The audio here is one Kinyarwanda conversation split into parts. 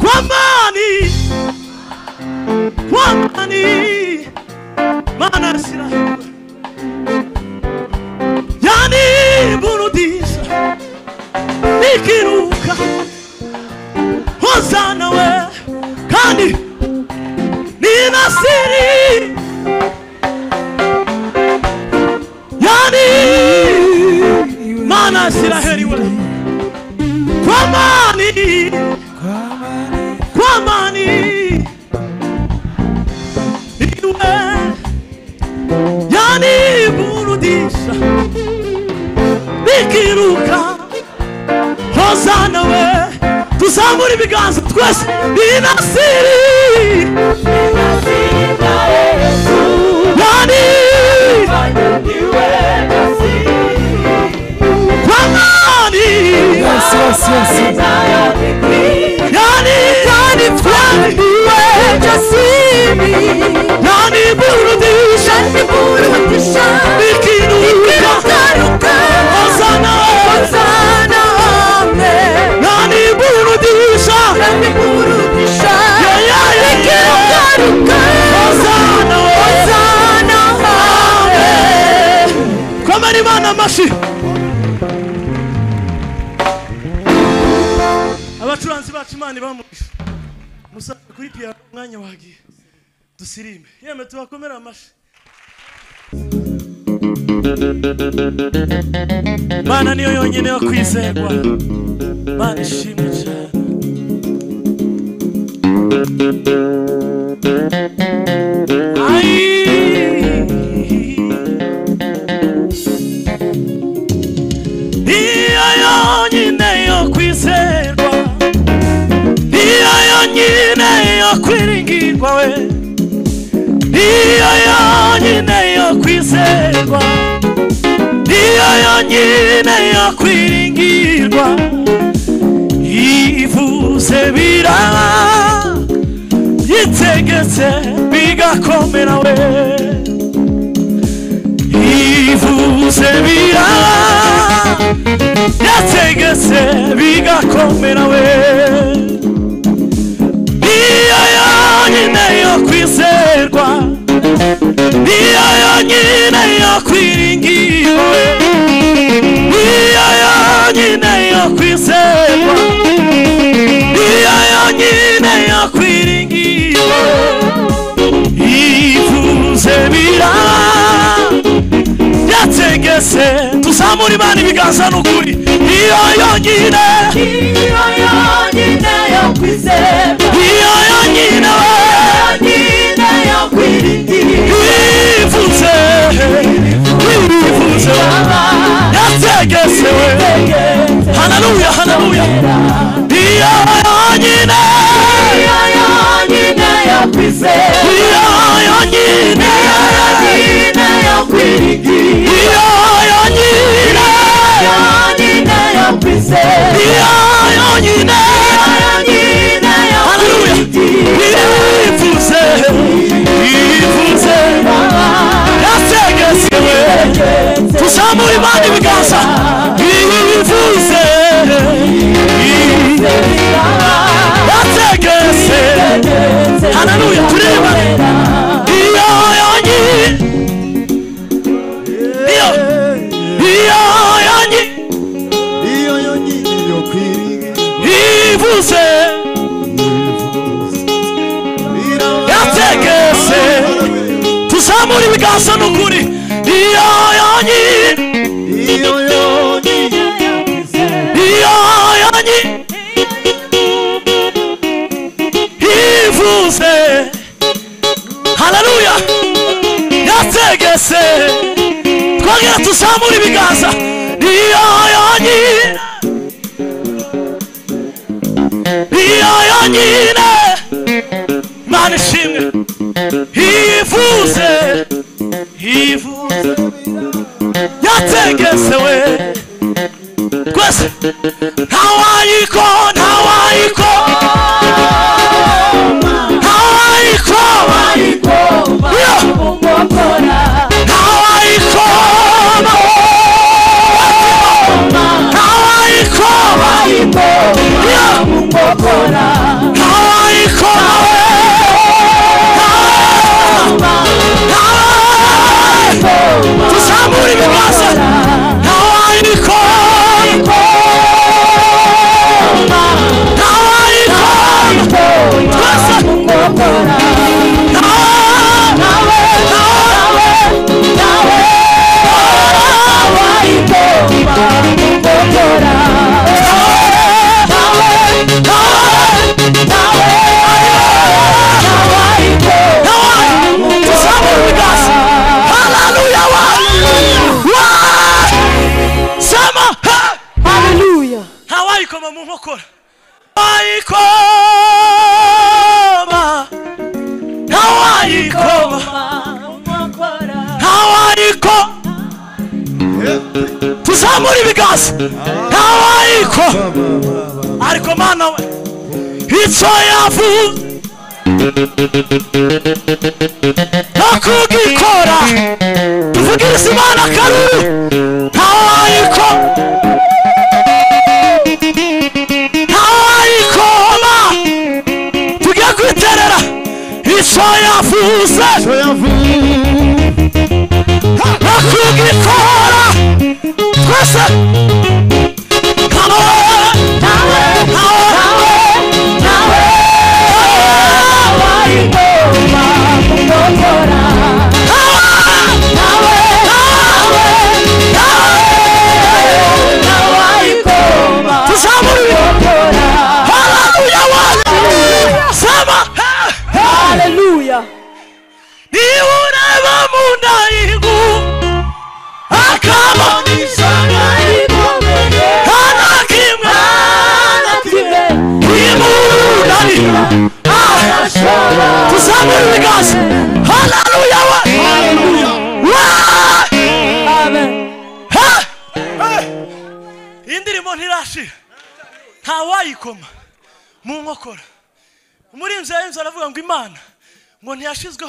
kwa mani kwa mani mana yasira yani burudisha nikiruka hozana de consequência e na city. In our Yes, yes, yes. Yanni, Yanni, Yanni, just see me. Yanni, Burudi, Yanni, Burudi, Yes, yes, yes, yes. Yanni, Burudi, Yanni, imana amashyi abacuranzi bacu imana ibamugisha musaza kuri piyano umwanya wagiye dusirime yeme tubakomere amashyi mana niyo yonyine yo kwizerwa. Mana ishimwe cyane yonyine yo kwizerwa. Iyo yonyine yo kwiringirwa we. Iyo yonyine yo kwizerwa. Iyo yonyine yo kwiringirwa. Ivuze biraba yitegetse bigakomera we. Ivuze biraba yategetse bigakomera we iyo yonyine yo kwizerwa. Iyo yonyine yo kwiringirwa iyo yonyine yo kwizerwa. Iyo yonyine yo kwiringirwa ivuze biraba tegese tuzamura imana ibiganza n'ukuri iyo yonyine iyo yonyine yo kwizera iyo yonyine yonyine yo kwirindira yivuze yivuze yategese we hanaruya hanaruya iyo yonyine iyo yonyine yo kwizera iyo yonyine yo kwirigirira iyo yonyine yonyine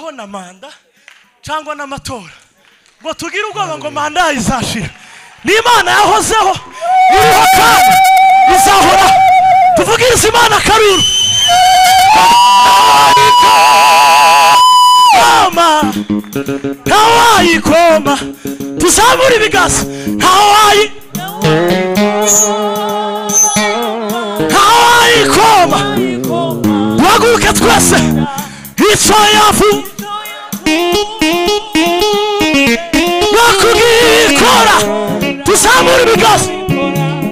Ntiyashyizweho na manda cyangwa n'amatora ngo tugire ubwoba ngo manda izashira. N'imana yahozeho iriho kandi izahora. Tuvugirize imana akaruru. Ntawayikoma tuzamure ibiganza ntawayi. Ntawayikoma duhaguruke twese. Icyo yavu Amor mi Dios.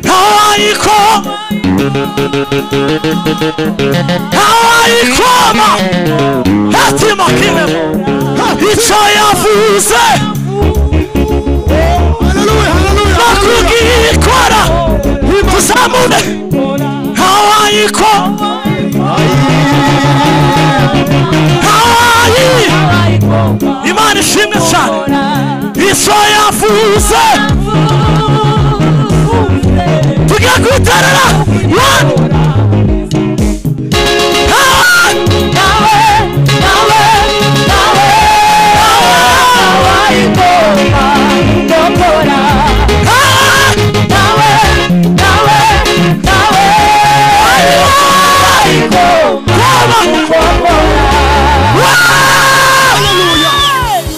Haico. Haico ma. Hati makine. Hiço ya fuse. Hallelujah, hallelujah. Makugi ikora. Kusamude. Haico. Haico. İmanı şimdi çağır. Hiço ya fuse. Haico.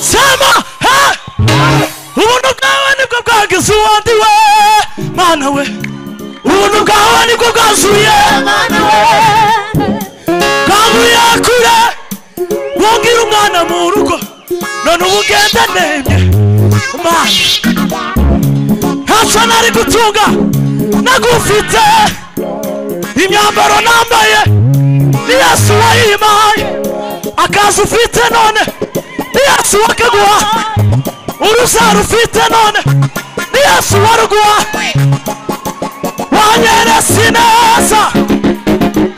Sema ha ubuntu bwawe ni bwo bwagize uwandi we mana we ubuntu bwawe ni bwo bwazuye bwanguye kure bungira umwana mu rugo none ubu ugenda nemye mana ntacyo nari gutunga nagufite. Imyambaro nambaye. Ni yesu wayimpaye akazi ufite none. Ni yesu wakaguha urubyaro ufite none. Ni yesu waruguha Nyanyere sinaza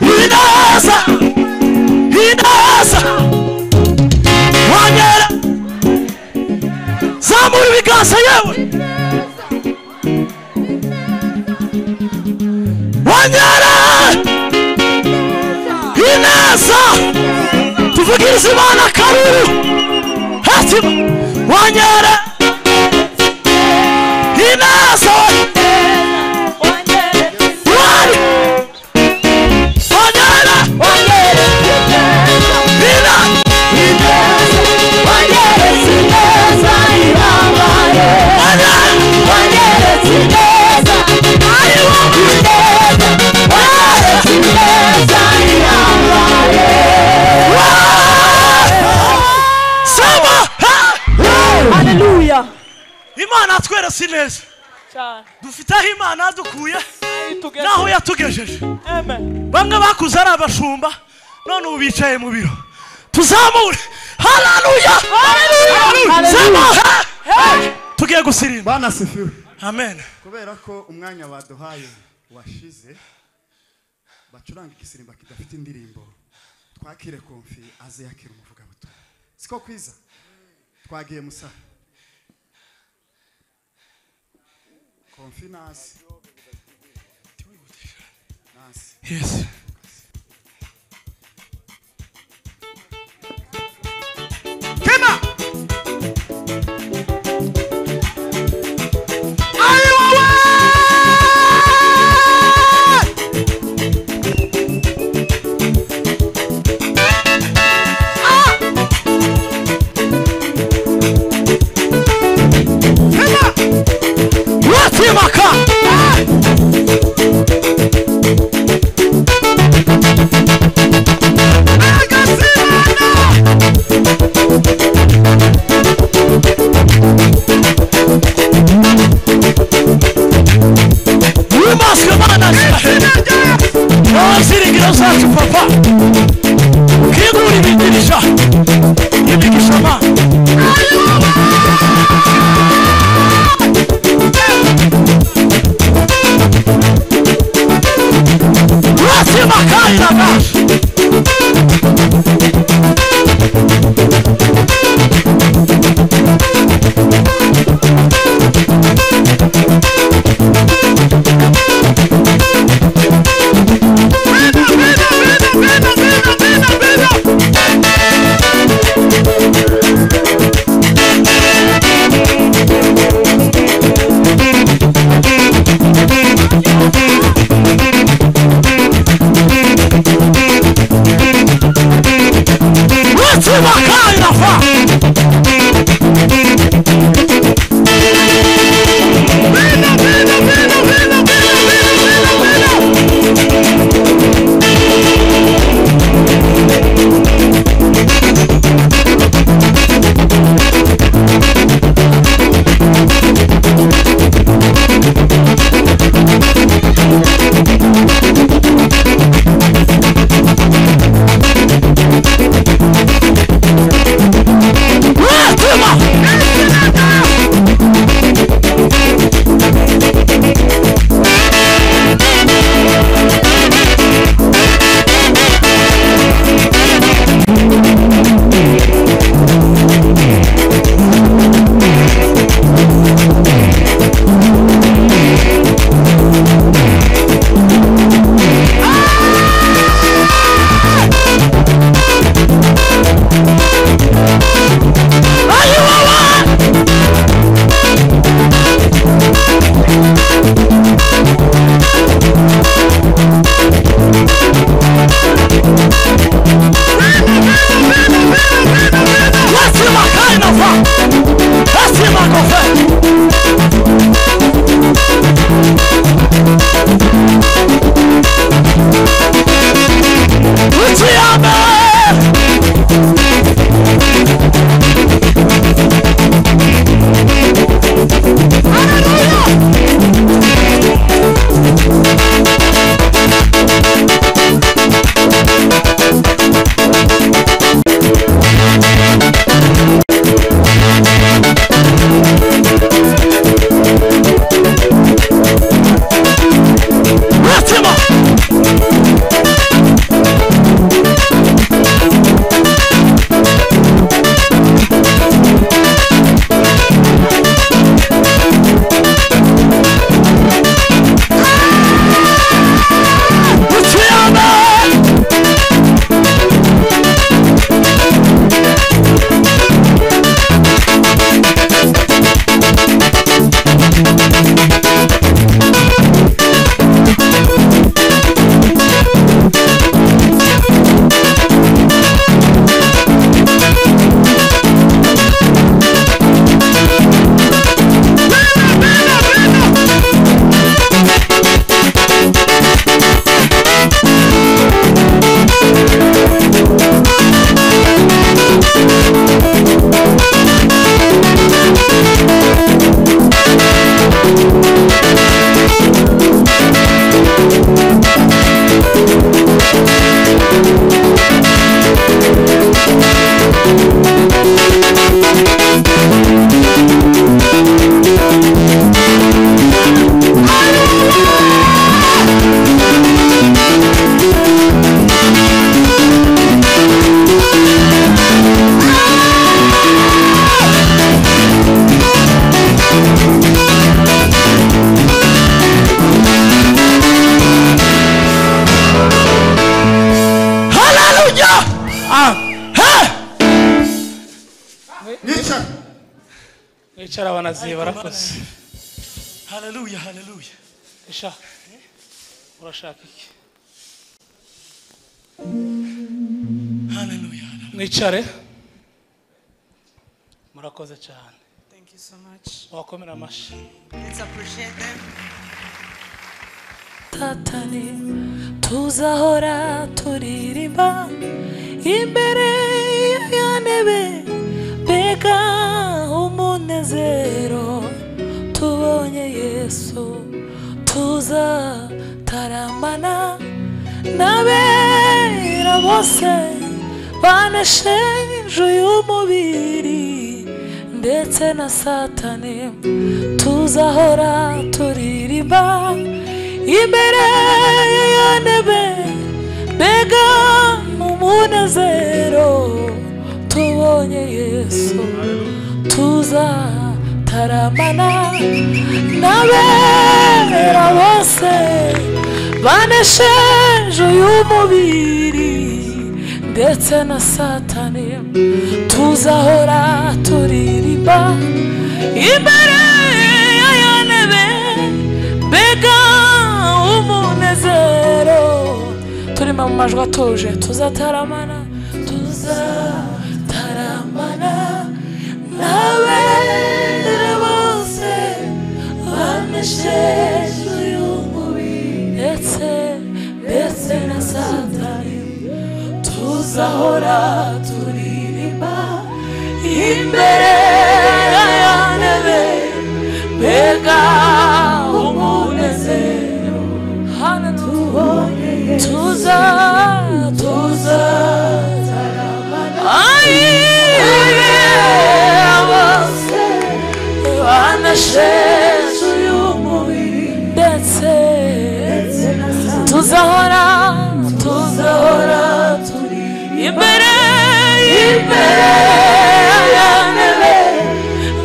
Inaza Inaza Wanyere Zamuri wigasa yewe. Wanyere Inaza Tuvugirize imana karuru Hatima Wanyere dufite aho imana yadukuye n'aho yatugejeje. Amen. bamwe bakuze ari abashumba none ubu bicaye mu biro. Tuzamure. Haleluya Hallelujah. saba ha! tugiye gusirimba. Bana sifiwe amen. Kubera ko umwanya baduhaye washize bacuranga igisimba kidafite indirimbo. Twakire konfi aze yakira umuvugabutumwa. Siko kwiza? Twagiye musa Yes. Come on. Maka. يبارك هللويا هللويا ان شاء الله ورشاكك هللويا mwicare murakoze wakomera amashyi tatani tuzahora turirimba imbere y'aya mbega umunezero tubonye yesu tuzataramana n'abera bose banesheje uyu mubiri ndetse na satani tuzahora turirimba imbere ya ntebe mbega umunezero tubonye yesu. Tuzataramana n'abera bose banesheje uyu mubiri ndetse na satani tuzahora turirimba imbere ya ntebe mbega umunezero. Turimo mu majwi atuje tuzataramana n'abera bose banesheje uyu mubiri ndetse ndetse na satani tuzahora turirimba imbere ya ntebe mbega ανεσές Dece Tu zahora Tu zahora Ibere Ibere Ayaneve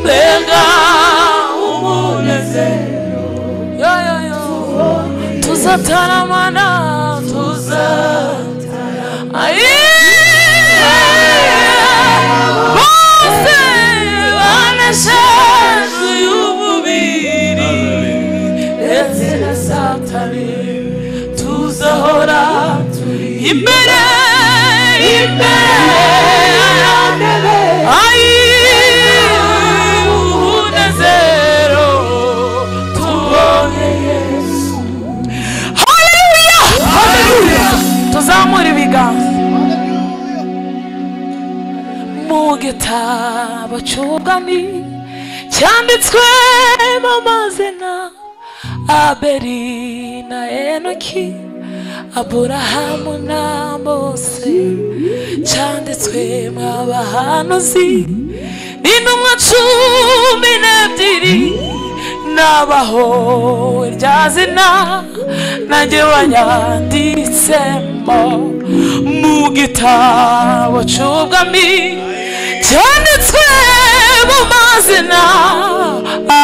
Bega Umuleze. Tu zatarama cy'ubwami cyanditswemo amazina abeli na enoki aburahamu na mose. Cyanditswemo abahanuzi n'intumwa cumi n'ebyiri nabaho irya zina nanjye wanyanditsemo mu gitabo cy'ubwami. Cyanditswe mu mazina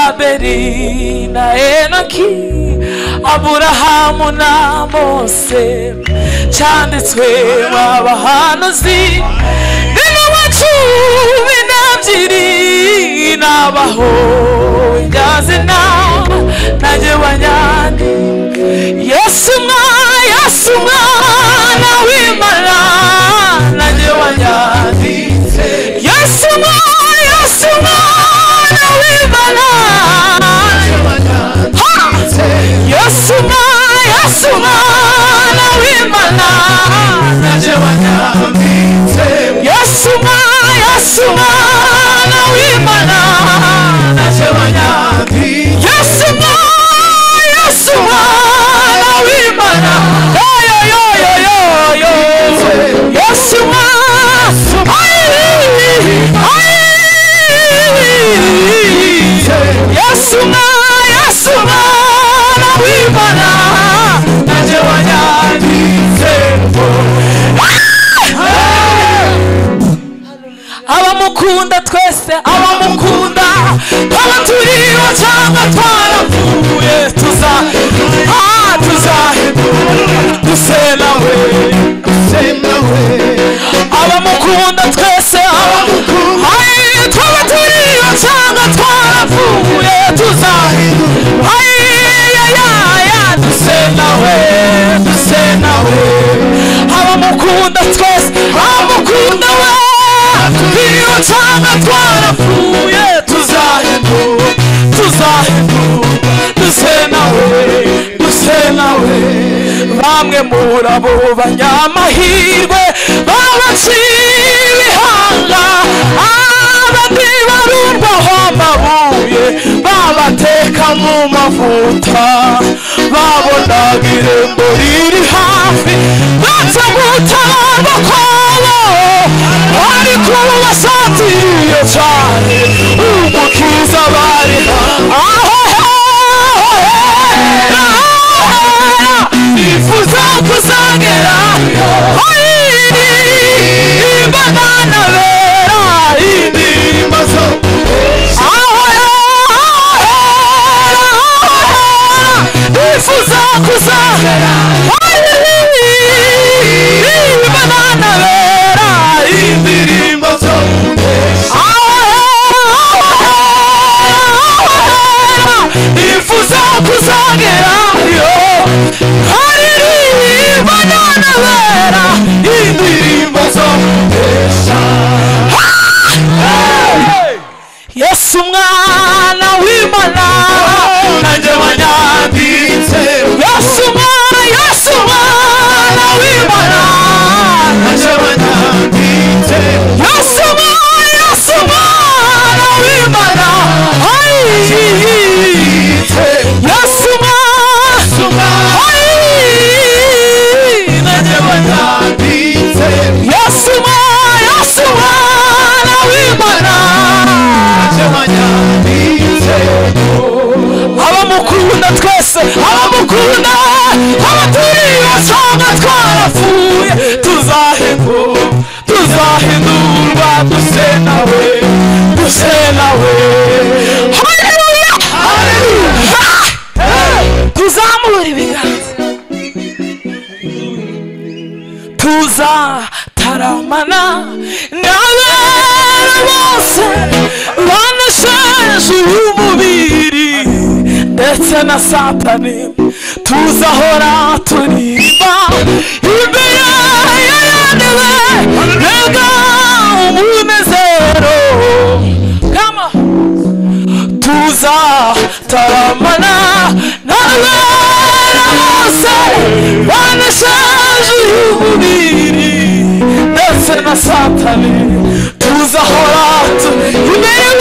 abeli na enoki aburahamu na mose cyanditswe mu abahanuzi n'intumwa cumi n'ebyiri nabaho irya zina nanjye wanyandi yesu mwana yesu mwana w'imana nanjye wanyanditse Asuma, Asuma, na wimala. Yesuma, Yesuma, na wimala. Yasuma, Yesuma, na wimala. Yo yo yo yo yo yo. Yesuma, ayi, ayi. Yasuma, Yasuma. Mwana w'imana nanjye wanyanditse abamukunda twese abamukunda twaba turiho cyangwa twarapfuye tuza ah, tuzahemura duse nawe abamukunda twese abamukunda. Twaba turiho cyangwa twarapfuye abamukunda twese abamukunda we. Iyo cyangwa twarapfuye tuzahinduka tuzahinduka. Duse nawe duse nawe. Bamwe muri abo banyamahirwe babaciye ibihanga abandi barundwaho amabuye babateka mu mavuta babonaga irembo riri hafi baca gutabara kwabo ariko basatiriye cyane umukiza bari aho bifuza kuzagera imbanana bera indirimbo zo bifuza kuzagera imbanana bera indirimbo zo bifuza kuzagerayo Jumala najamanya bite Yasuma Yasuma na wibala najamanya bite Yasuma Yasuma na wibala Hai. Yasuma Yasuma Hai. Najamanya bite Yasuma Yasuma na wibala najamanya abamukunda twese abamukunda abaturiye cyangwa twarapfuye tuzahindurwa tuzahindurwa duse nawe duse nawe. Tuzamura ibiganza. Tuzataramana. N'abera bose banesheje. umubiri duhure na satani. Tuza ahora turirimba imbere rega umunezero kama tuza taramana. Nawe bose banesheje umubiri ndetse na satani. Tuza ahora turirimba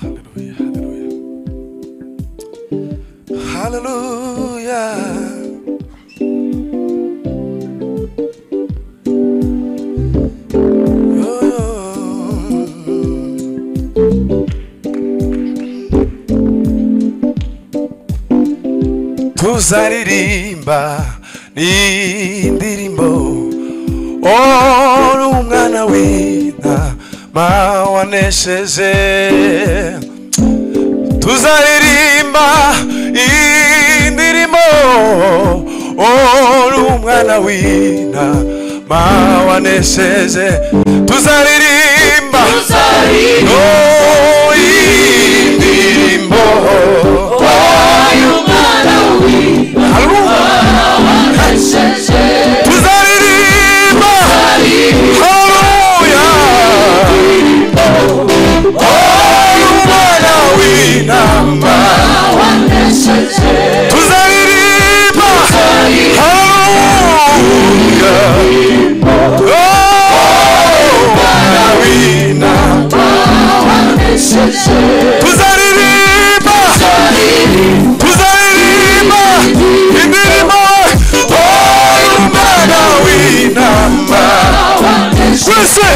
Hallelujah, hallelujah. Hallelujah. Yo. tuzaririmba indirimbo ori umwana w'intama wanesheje tuzaririmba indirimbo. Ori umwana w'intama wanesheje tuzaririmba Oh, tuzalilipa haleluya nawina tuzalilipa tuzalilipa imirimo olumba nawinamba wese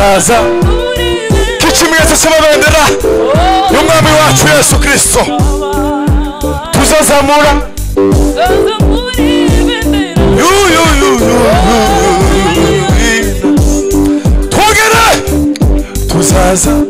자자 기침에서 세마만 되라. 용감히 와 주 예수 그리스도. 두산사 모라. 유유유유유 독일을 두산사.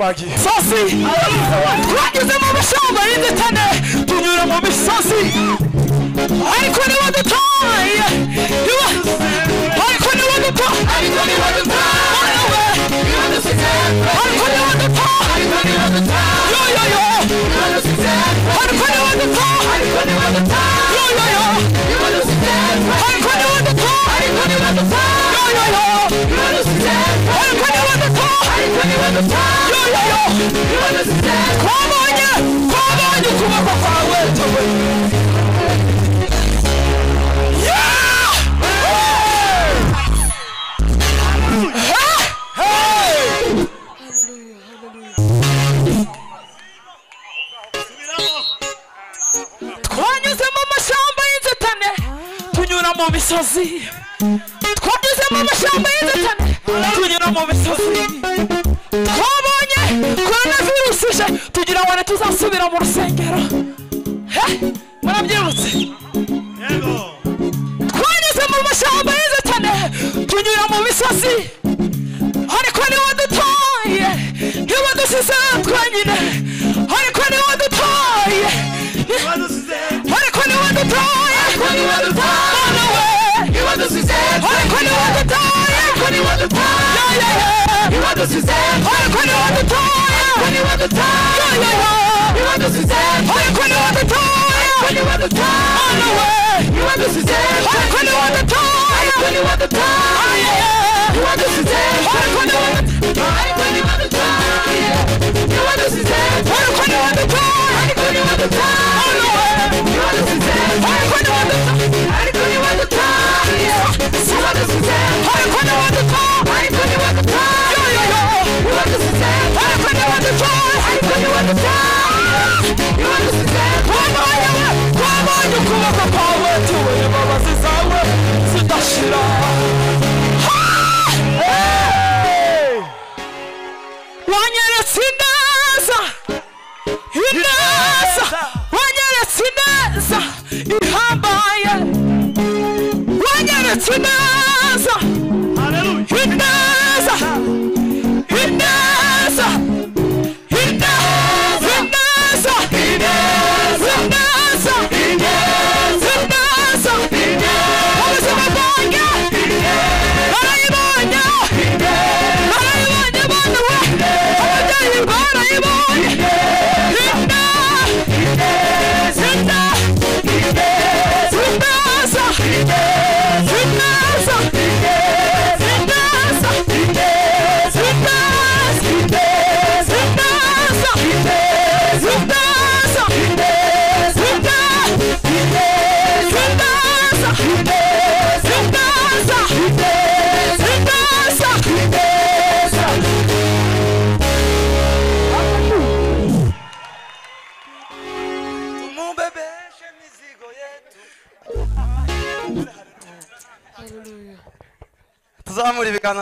pagi Sasi Wagize mu mishamba y'inzitane Tunyura mu misozi Ariko ni wadutoye Iwa Ariko ni wadutoye Ariko ni wadutoye Ariko ni wadutoye Yo yo yo Ariko ni wadutoye Ariko ni wadutoye Yo yo yo Ariko ni wadutoye Ariko ni wadutoye Yo yo yo Ariko ni wadutoye Ariko ni wadutoye yo yo yo twabonye twabonye ukuboko kwawe Yeah! twanyuze mu mashyamba y'inzitane tunyura mu misozi ntituzasubira mu rusengero. Murabyibutse twanyuze mu mashyamba y'inzitane tunyura mu misozi. Ariko ni we dutoye ni we dusize twenyine ariko ni we dutoye ariko ni we dutoye. Ariko ni we dutoye. Mana we. Niwe dusize. Ariko ni we dutoye. Ariko ni we dutoye. the time. Yeah, yeah, yeah. You have the success. You couldn't the time. When you the time. On the way. You have the success. Oh, you the time. When you the time. Oh, yeah. You have the success. Oh, you the time. When you the time. Yeah. You have the success. Tonight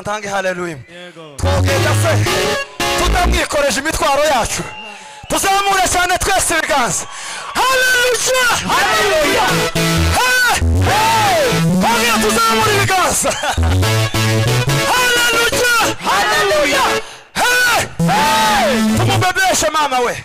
mutange haleluya twubwira se tutamwikoreje imitwaro yacu tuzamure cyane twese ibiganza haleluya haleluya hariya tuzamure ibiganza haleluya haleluya tumubebeshe mama we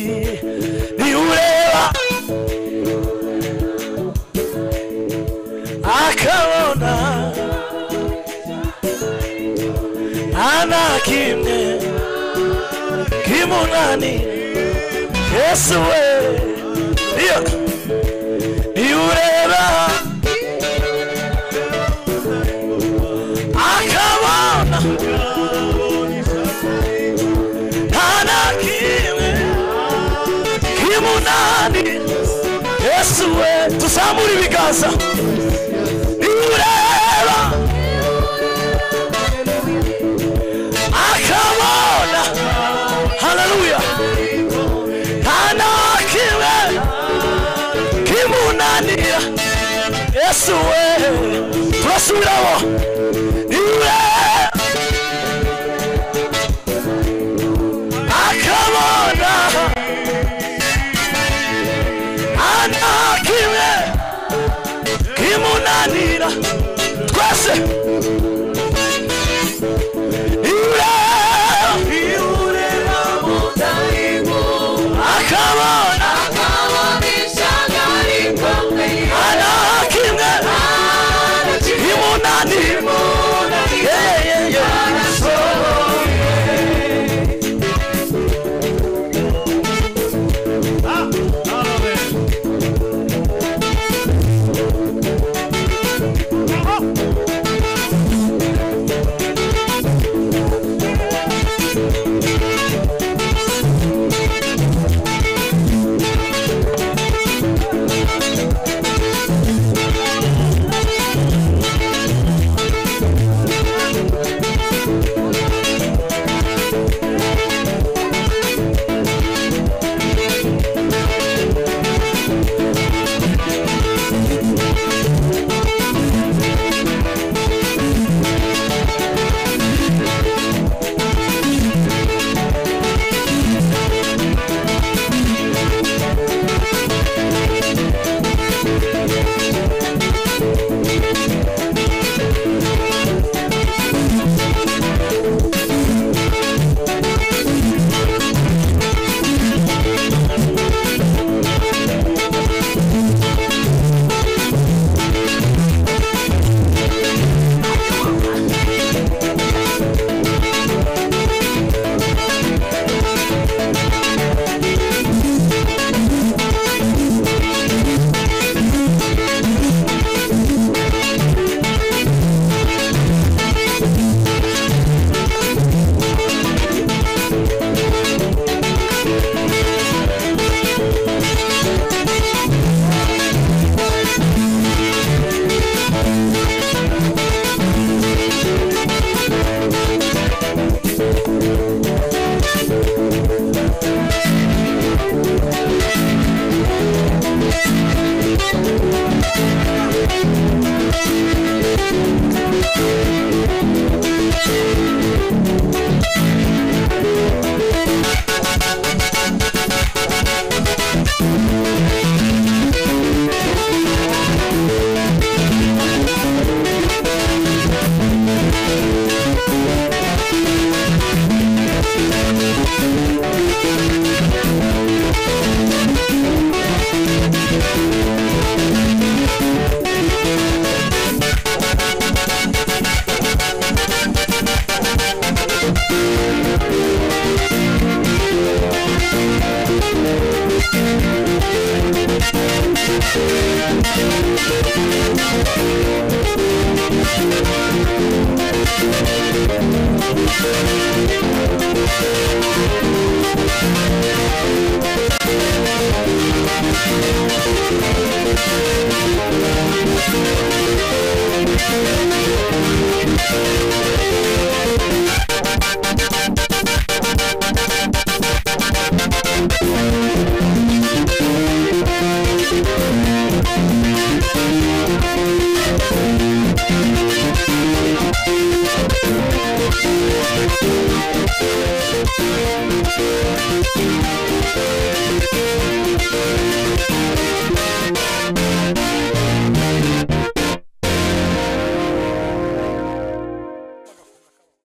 akabona ana kimwe. Kimunani yesu we. Iyo niureba akabona ana kimwe. Kimunani yesu we. Tuzamura ibiganza